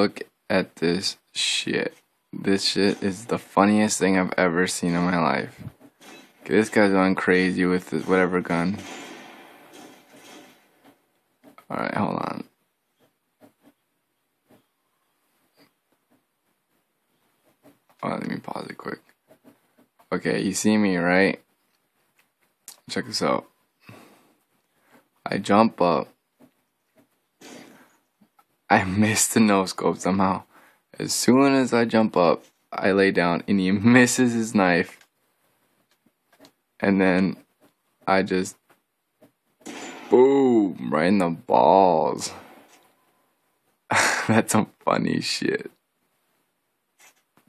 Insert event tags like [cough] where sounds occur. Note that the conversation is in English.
look at this shit. This shit is the funniest thing I've ever seen in my life. This guy's going crazy with his whatever gun. Alright, hold on. Oh, let me pause it quick. Okay, you see me, right? Check this out. I jump up. I miss the no scope somehow. As soon as I jump up, I lay down and he [laughs] misses his knife. And then I just boom right in the balls. [laughs] That's some funny shit.